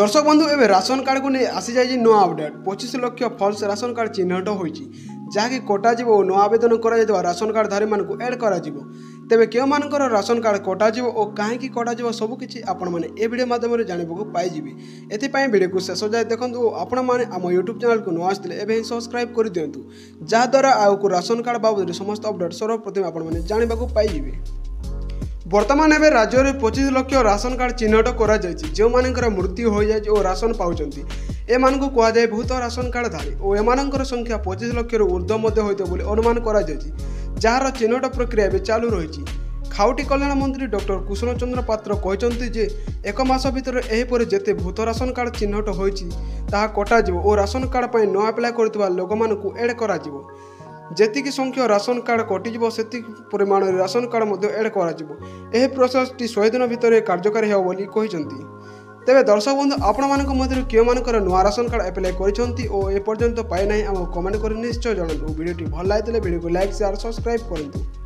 দর্শক বন্ধু এবে রাশন কার্ডকু নিয়ে আসিযাই নূয় আপডেট পঁচিশ লক্ষ ফলস রাশন কার্ড চিহ্নট হয়েছে যাকে কটাযিব ও নবেদন করা রাশন কার্ডধারী মানুষ এড করা ତେବେ କେଉଁମାନଙ୍କର ରାସନ କାର୍ଡ଼ କଟାଯିବ ଓ କାହିଁକି କଟାଯିବ ସବୁକିଛି ଆପଣମାନେ ଏ ଭିଡ଼ିଓ ମାଧ୍ୟମରେ ଜାଣିବାକୁ ପାଇଯିବେ ଏଥିପାଇଁ ଭିଡ଼ିଓକୁ ଶେଷ ଯାଏ ଦେଖନ୍ତୁ ଓ ଆପଣମାନେ ଆମ ୟୁଟ୍ୟୁବ୍ ଚ୍ୟାନେଲକୁ ନ ଆସିଥିଲେ ଏବେ ହିଁ ସବସ୍କ୍ରାଇବ୍ କରିଦିଅନ୍ତୁ ଯାହାଦ୍ୱାରା ଆଗକୁ ରାସନ କାର୍ଡ଼ ବାବଦରେ ସମସ୍ତ ଅପଡ଼େଟ୍ ସର୍ବପ୍ରଥମେ ଆପଣମାନେ ଜାଣିବାକୁ ପାଇଯିବେ বর্তমান এবে রাজ্যের পঁচিশ লক্ষ রাশন কার্ড চিহ্নট করা যাই যে মৃত্যু হয়ে যাই ও রাশন পাচ্ছেন এমানকু কুহযায় ভূত রাশন কার্ড ধারী ও এমানকর সংখ্যা পঁচিশ লক্ষর ঊর্ধ্ব মধ্যে হয়েছে বলে অনুমান করা যাই যার চিহ্নট প্রক্রিয়া এবার চালু রয়েছে খাউটি কল্যাণ মন্ত্রী ডক্টর কুষ্ণচন্দ্র পাত্র কিন্তু যে এক মাস ভিতরে এইপরি যেতে ভূত রাশন কার্ড চিহ্নট হয়েছে তাহা কটা যাব ও রাশন কার্ড পাই ন আপ্লাই করুক লোক এড করা ଯେତିକି ସଂଖ୍ୟା ରାସନ କାର୍ଡ଼ କଟିଯିବ ସେତିକି ପରିମାଣରେ ରାସନ କାର୍ଡ଼ ମଧ୍ୟ ଏଡ଼୍ କରାଯିବ ଏହି ପ୍ରୋସେସ୍ଟି ଶହେ ଦିନ ଭିତରେ କାର୍ଯ୍ୟକାରୀ ହେବ ବୋଲି କହିଛନ୍ତି ତେବେ ଦର୍ଶକ ବନ୍ଧୁ ଆପଣମାନଙ୍କ ମଧ୍ୟରୁ କେଉଁମାନଙ୍କର ନୂଆ ରାସନ କାର୍ଡ଼ ଆପ୍ଲାଏ କରିଛନ୍ତି ଓ ଏପର୍ଯ୍ୟନ୍ତ ପାଇନାହିଁ ଆମକୁ କମେଣ୍ଟ କରି ନିଶ୍ଚୟ ଜଣାନ୍ତୁ ଭିଡ଼ିଓଟି ଭଲ ଲାଗିଥିଲେ ଭିଡ଼ିଓକୁ ଲାଇକ୍ ସେୟାର ସବସ୍କ୍ରାଇବ୍ କରନ୍ତୁ